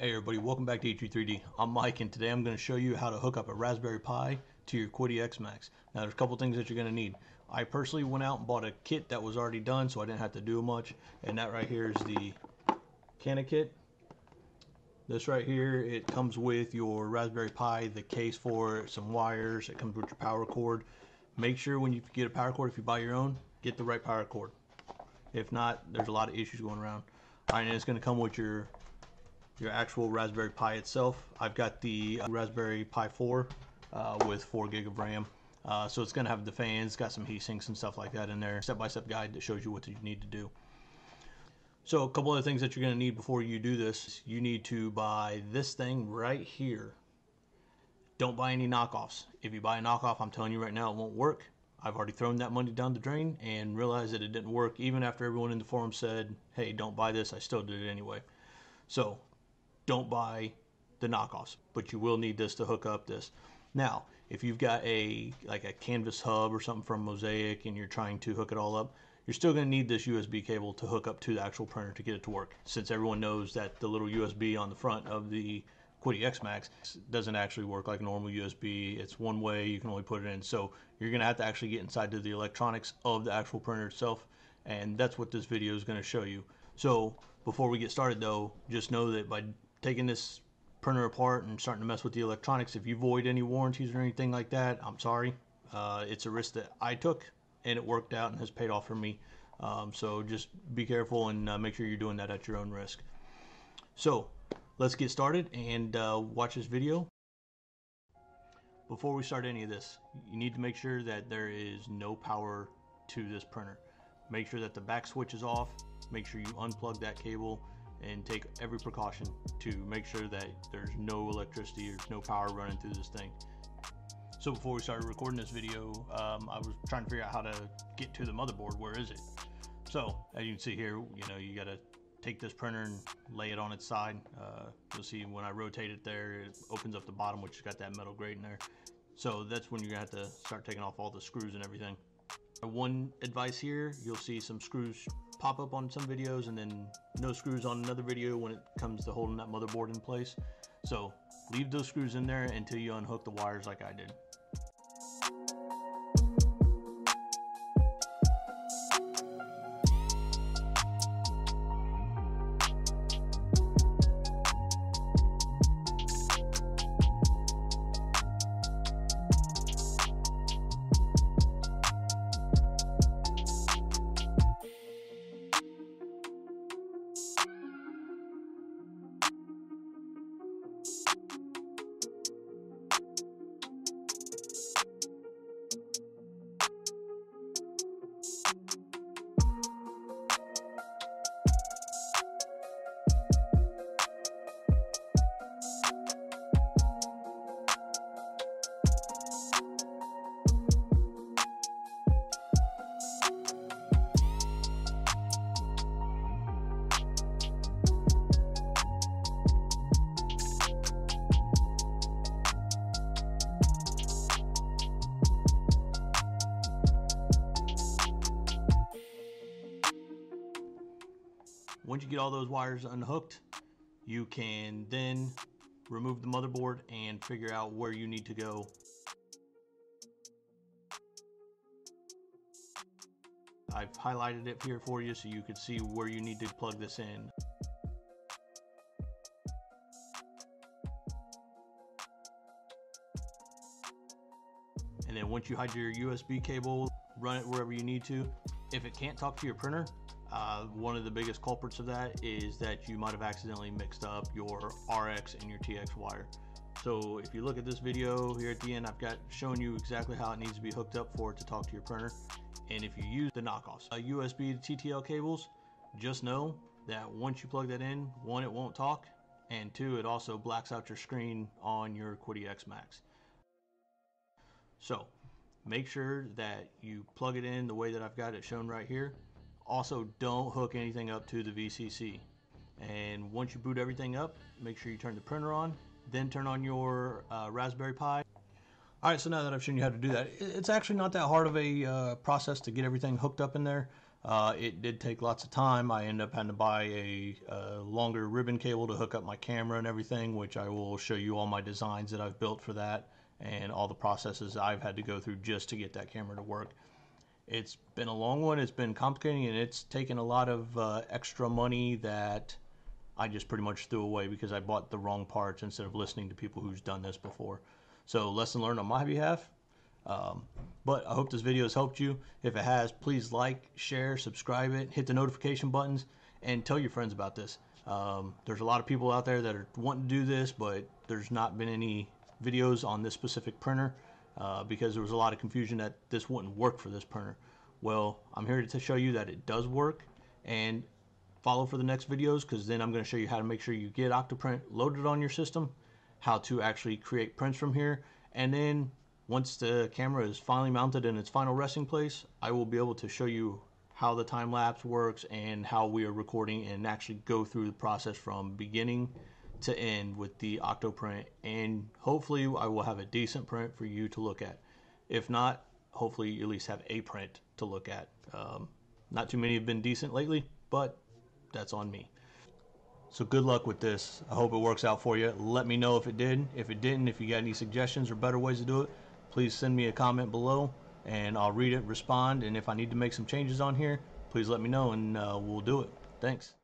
Hey everybody, welcome back to E3D. I'm Mike and today I'm going to show you how to hook up a Raspberry Pi to your Qidi X Max. Now there's a couple things that you're going to need. I personally went out and bought a kit that was already done so I didn't have to do much and that right here is the CanaKit. This right here, it comes with your Raspberry Pi, the case for it, some wires, it comes with your power cord. Make sure when you get a power cord, if you buy your own, get the right power cord. If not, there's a lot of issues going around. Alright, and it's going to come with your your actual Raspberry Pi itself. I've got the Raspberry Pi 4 uh, with 4 gig of RAM. Uh, so it's going to have the fans, got some heat sinks and stuff like that in there. Step-by-step -step guide that shows you what you need to do. So a couple other things that you're going to need before you do this. You need to buy this thing right here. Don't buy any knockoffs. If you buy a knockoff, I'm telling you right now, it won't work. I've already thrown that money down the drain and realized that it didn't work. Even after everyone in the forum said, hey, don't buy this, I still did it anyway. So don't buy the knockoffs, but you will need this to hook up this. Now, if you've got a like a canvas hub or something from Mosaic and you're trying to hook it all up, you're still going to need this USB cable to hook up to the actual printer to get it to work. Since everyone knows that the little USB on the front of the Qidi X Max doesn't actually work like a normal USB. It's one way, you can only put it in. So you're going to have to actually get inside to the electronics of the actual printer itself. And that's what this video is going to show you. So before we get started though, just know that by taking this printer apart and starting to mess with the electronics. If you void any warranties or anything like that, I'm sorry. Uh, it's a risk that I took and it worked out and has paid off for me. Um, so just be careful and uh, make sure you're doing that at your own risk. So let's get started and uh, watch this video. Before we start any of this, you need to make sure that there is no power to this printer. Make sure that the back switch is off. Make sure you unplug that cable and take every precaution to make sure that there's no electricity, there's no power running through this thing. So before we started recording this video, um, I was trying to figure out how to get to the motherboard. Where is it? So as you can see here, you know, you got to take this printer and lay it on its side. Uh, you'll see when I rotate it there, it opens up the bottom, which has got that metal grate in there. So that's when you're gonna have to start taking off all the screws and everything. One advice here, you'll see some screws pop up on some videos and then no screws on another video when it comes to holding that motherboard in place. So leave those screws in there until you unhook the wires like I did. You get all those wires unhooked, you can then remove the motherboard and figure out where you need to go. I've highlighted it here for you so you can see where you need to plug this in. And then once you hide your USB cable, run it wherever you need to. If it can't talk to your printer, uh, one of the biggest culprits of that is that you might have accidentally mixed up your RX and your TX wire. So if you look at this video here at the end, I've got shown you exactly how it needs to be hooked up for it to talk to your printer. And if you use the knockoffs, uh, USB to TTL cables, just know that once you plug that in, one, it won't talk, and two, it also blacks out your screen on your Qidi X Max. So make sure that you plug it in the way that I've got it shown right here also, don't hook anything up to the VCC. And once you boot everything up, make sure you turn the printer on, then turn on your uh, Raspberry Pi. All right, so now that I've shown you how to do that, it's actually not that hard of a uh, process to get everything hooked up in there. Uh, it did take lots of time. I ended up having to buy a, a longer ribbon cable to hook up my camera and everything, which I will show you all my designs that I've built for that and all the processes I've had to go through just to get that camera to work. It's been a long one. It's been complicating, and it's taken a lot of uh, extra money that I just pretty much threw away because I bought the wrong parts instead of listening to people who's done this before. So lesson learned on my behalf. Um, but I hope this video has helped you. If it has, please like, share, subscribe it, hit the notification buttons, and tell your friends about this. Um, there's a lot of people out there that are wanting to do this, but there's not been any videos on this specific printer uh, because there was a lot of confusion that this wouldn't work for this printer. Well, I'm here to show you that it does work and follow for the next videos because then I'm going to show you how to make sure you get Octoprint loaded on your system, how to actually create prints from here, and then once the camera is finally mounted in its final resting place, I will be able to show you how the time lapse works and how we are recording and actually go through the process from beginning to end with the Octoprint and hopefully I will have a decent print for you to look at. If not, hopefully you at least have a print to look at. Um, not too many have been decent lately, but that's on me. So good luck with this. I hope it works out for you. Let me know if it did. If it didn't, if you got any suggestions or better ways to do it, please send me a comment below and I'll read it, respond, and if I need to make some changes on here, please let me know and uh, we'll do it. Thanks.